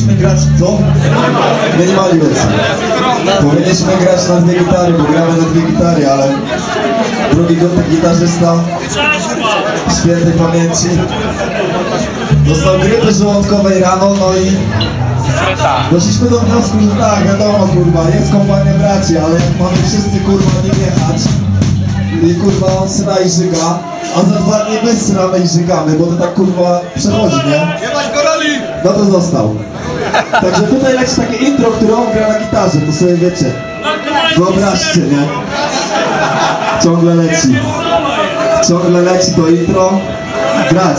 Powinniśmy grać co? Minimaliec. Powinniśmy grać na dwie gitary, bo gramy na dwie gitary, ale drugi gotek gitarzysta świętej pamięci dostał grypy żołądkowej rano, no i doszliśmy do wniosku, że tak, wiadomo kurwa, jest kompania braci, ale mamy wszyscy kurwa nie jechać i kurwa on syna i żyga, a za dwa dni my sramy i żygamy, bo to tak kurwa przechodzi, nie? No to został. Także tutaj leci takie intro, które on gra na gitarze, to sobie wiecie. Wyobraźcie, nie? Ciągle leci. Ciągle leci to intro. Grać.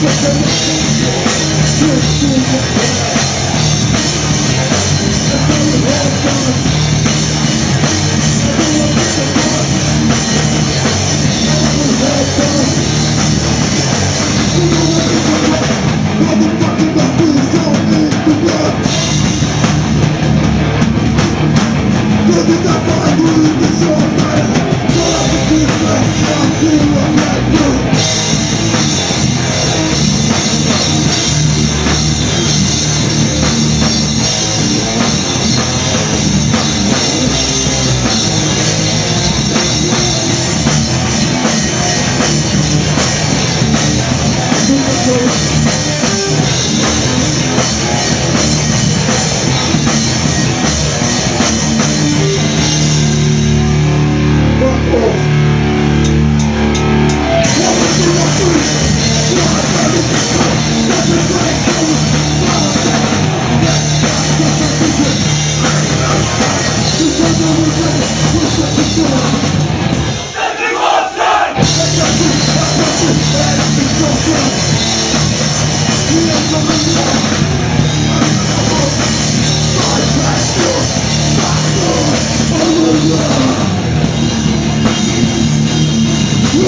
Just a little bit, just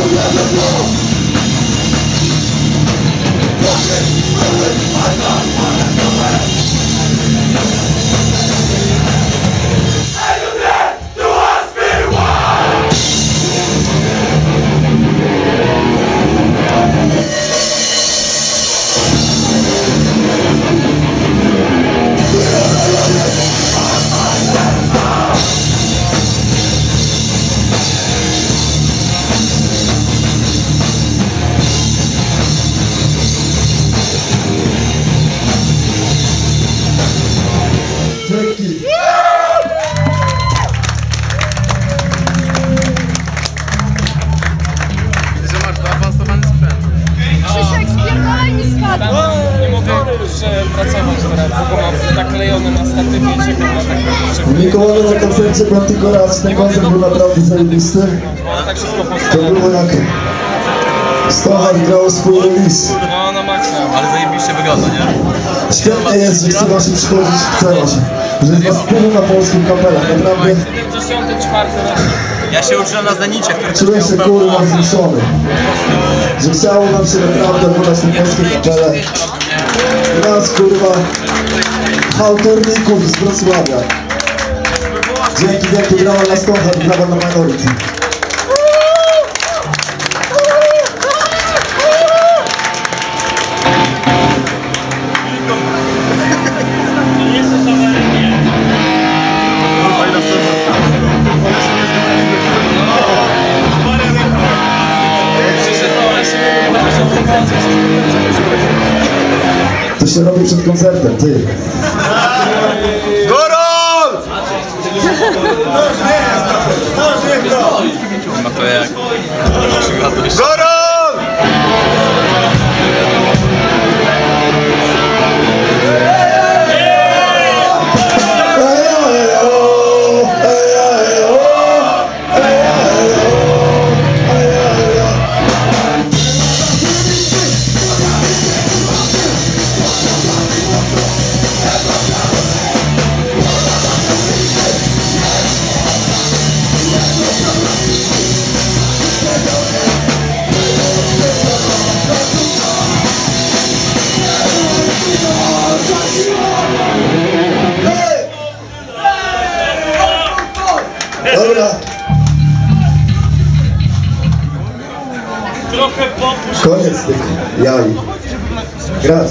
Dzięki. Koncercie byłem tylko raz, ten koncert był naprawdę zajebisty. No tak To było jak Stochar grał swój release. No na maksa. Ale zajebiście wygląda, nie? Świetnie jest, że chce właśnie przychodzić, chce właśnie. Że jest was tylu na polskim kapelach, naprawdę 74 rok. Ja się uczyłem na Zenicie, który czuję się kurwa wzruszony. Że chciało nam się naprawdę wydać na polskie kapele. Nas kurwa hałtorników z Wrocławia. Dzięki wielkie, brawo dla Stocha, brawo dla Manolki. To się robi przed koncertem, ty. foi a... Dobra. Trochę popuść. Koniec tych jaj. Grać.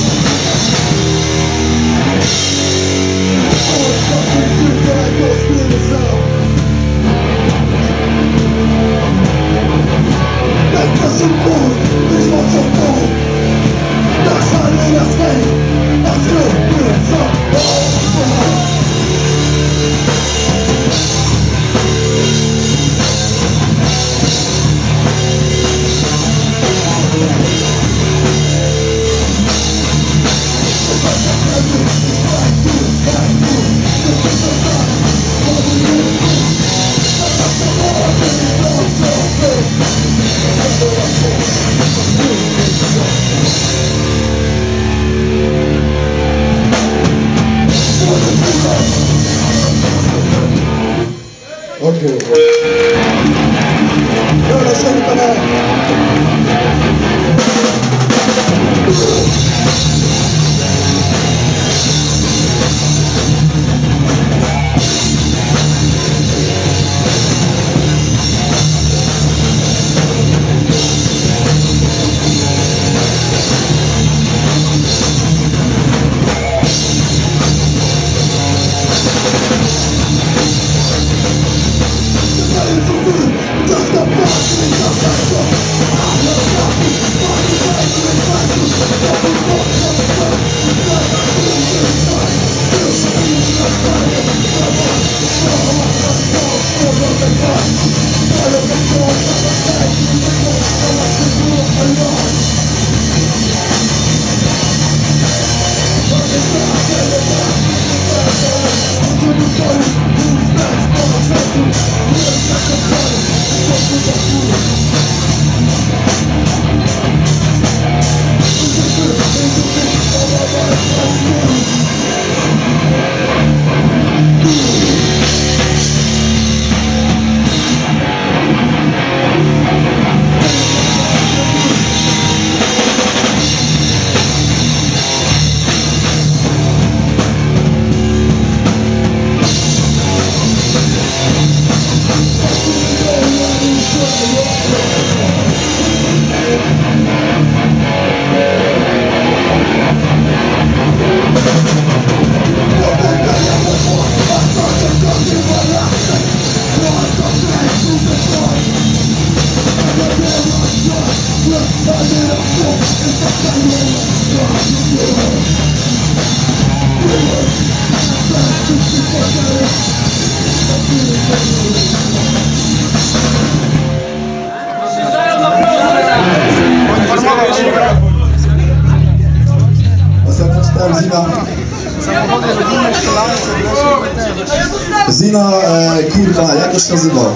jakoś to zywał.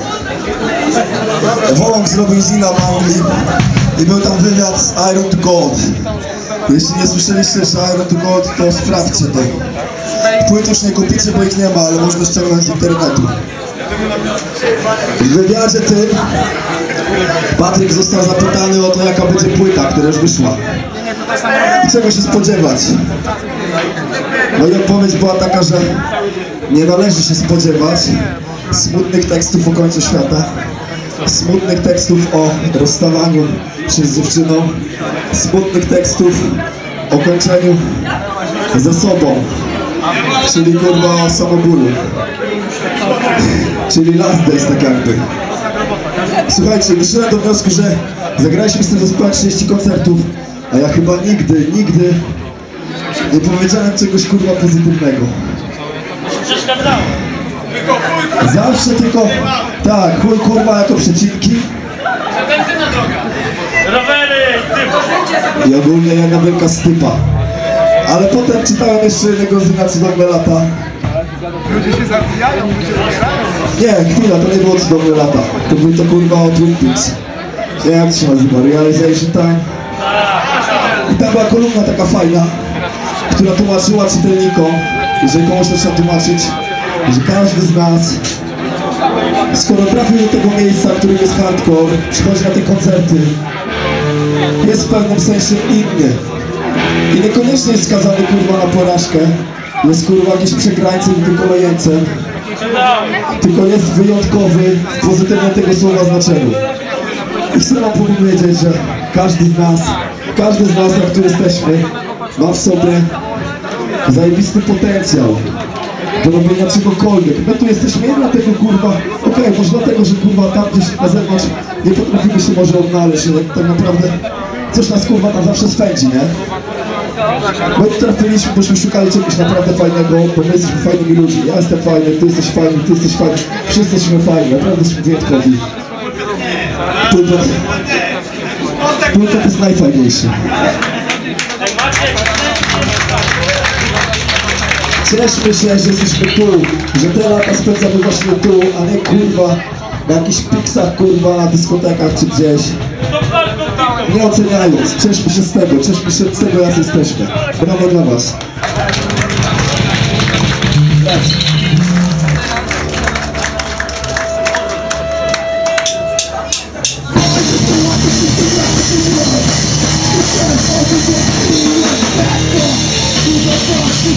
Wołam zrobił Zina Pauli i był tam wywiad z Iron to God. Jeśli nie słyszeliście, że Iron to God, to sprawdźcie to. Płyt już nie kupicie, bo ich nie ma, ale można ściągnąć z internetu. W wywiadzie tym Patryk został zapytany o to, jaka będzie płyta, która już wyszła. I czego się spodziewać? No i odpowiedź była taka, że nie należy się spodziewać, smutnych tekstów o końcu świata, smutnych tekstów o rozstawaniu się z dziewczyną, smutnych tekstów o kończeniu ze sobą, czyli kurwa o samobólu, czyli last days tak jakby. Słuchajcie, wyszedłem do wniosku, że zagraliśmy z tym zespołem 30 koncertów, a ja chyba nigdy, nigdy nie powiedziałem czegoś kurwa pozytywnego. Zawsze tylko, tak, chuj kurwa jako przecinki Benzyna droga. Rowery, typ. i ogólnie jedna wielka stypa. Ale potem czytałem jeszcze jednego z Ignacy lata. Ludzie się zabijają, ludzie umierają. Nie, chwila, to nie było cudowne lata. To był to kurwa o Twin Peaks. Nie jak się nazywa, Realization Time. I tam była kolumna taka fajna, która tłumaczyła czytelnikom, jeżeli komuś to trzeba tłumaczyć, że każdy z nas, skoro trafił do tego miejsca, którym jest hardcore, przychodzi na te koncerty, jest w pewnym sensie inny. I niekoniecznie jest skazany kurwa na porażkę, jest kurwa jakimś przegrańcem i wykolejeńcem, tylko jest wyjątkowy w pozytywnym tego słowa znaczeniu. I chcę wam powiedzieć, że każdy z nas, każdy z nas, jak tu jesteśmy, ma w sobie zajebisty potencjał do robienia czegokolwiek. My tu jesteśmy nie dlatego, kurwa, okej, może dlatego, że kurwa tam gdzieś na zewnątrz nie potrafimy się może odnaleźć, ale tak naprawdę coś nas kurwa tam zawsze spędzi, nie? My tu trafiliśmy, bośmy szukali czegoś naprawdę fajnego, bo my jesteśmy fajnymi ludźmi. Ja jestem fajny, ty jesteś fajny, ty jesteś fajny. Wszyscy jesteśmy fajni, naprawdę jesteśmy wyjątkowi. Pulpet, pulpet jest najfajniejszy. Cieszmy się, że jesteśmy tu, że te lata spędzamy właśnie tu, a nie kurwa na jakichś piksach, kurwa, na dyskotekach czy gdzieś. Nie oceniając, cieszmy się z tego, cieszmy się z tego, jak jesteśmy. Brawo dla was.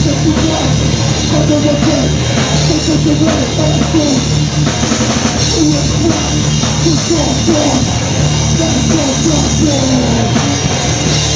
Take the blood, I don't Take the delay, all good Who is right, who's wrong wrong, wrong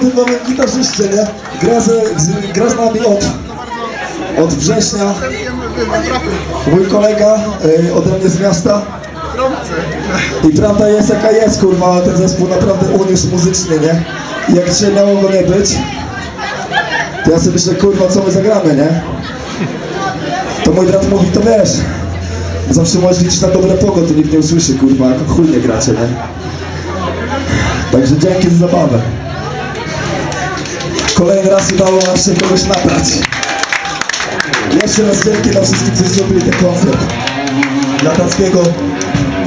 tym nowym gitarzyście, nie? Gra, z, z, gra z nami od, od września. Mój kolega y, ode mnie z miasta. I prawda jest jaka jest, kurwa, ale ten zespół naprawdę uniósł muzycznie, nie? I jak dzisiaj miało go nie być, to ja sobie myślę, kurwa, co my zagramy, nie? To mój brat mówi, to wiesz, zawsze możesz liczyć na dobre pogo, to nikt nie usłyszy, kurwa, jak chuj nie gracie, nie? Także dzięki za zabawę. Kolejny raz udało nam się kogoś nabrać. Jeszcze raz dzięki dla wszystkich, którzy zrobili ten koncert. Dla Tackiego,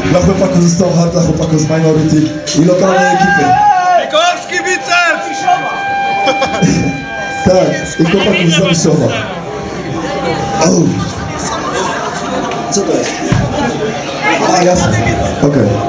dla chłopaków ze Stoneheart, dla chłopaków z Minority i lokalnej ekipy. Mikołowski biceps! Tak, i chłopaków z Zamiszowa. Oh. Co to jest? A, jasne. Okej. Thank